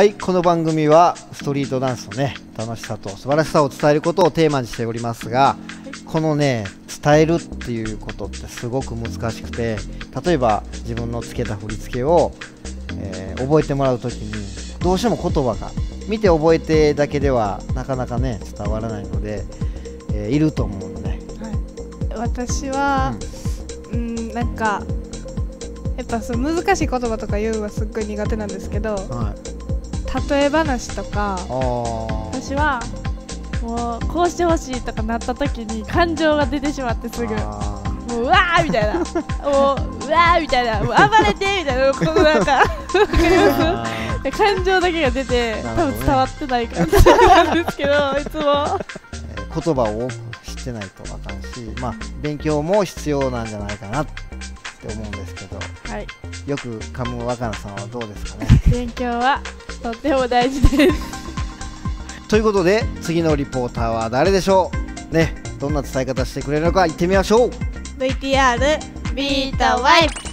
はいこの番組はストリートダンスのね楽しさと素晴らしさを伝えることをテーマにしておりますがこのね伝えるっていうことってすごく難しくて例えば自分のつけた振り付けを、えー覚えてもらう時にどうしても言葉が見て覚えてだけではなかなかね伝わらないので、えーいると思うので、私はうんなんかやっぱそう難しい言葉とか言うのはすっごい苦手なんですけどはい、例え話とか私はもうこうしてほしいとかなった時に感情が出てしまってすぐ。あもううわーみたいな。もううわーみたいな。もう暴れてみたいな。このなんか感情だけが出てね。多分伝わってない感じ なんですけどいつも。えー言葉を多く知ってないとあかんし、まあ、勉強も必要なんじゃないかなって思うんですけど。はい。よく噛む若菜さんはどうですかね？勉強はとっても大事です。ということで次のリポーターは誰でしょう？ね。どんな伝え方してくれるのか行ってみましょう。VTR ビートワイプ